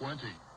20.